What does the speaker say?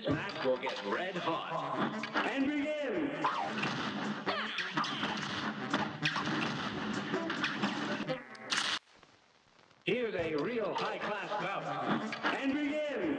This match will get red hot. And begin! Here's a real high-class bout. And begin!